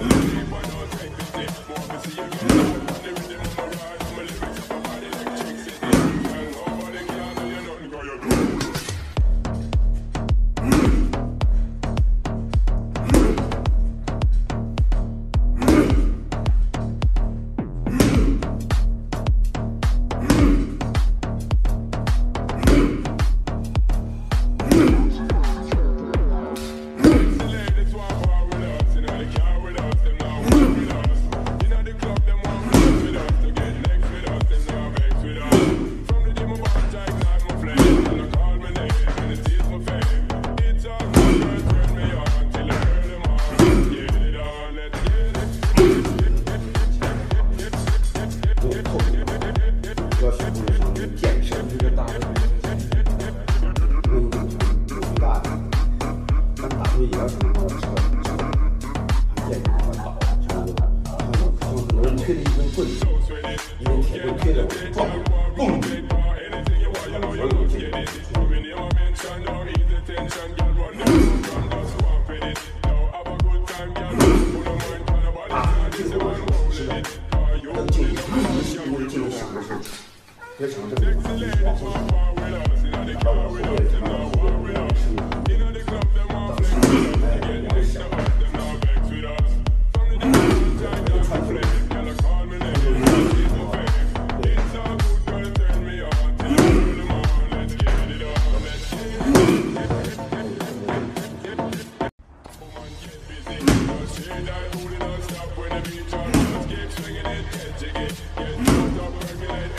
Mm-hmm. 因为牙齿不好，牙是不好，牙齿不好，然后他们很多人缺了一根棍，一根铁棍推着，我就放，不能有。啊，这个我知道，跟这个是因为这个什么事儿？为什么这个？啊，这个是。Let's get swinging it, get regulate.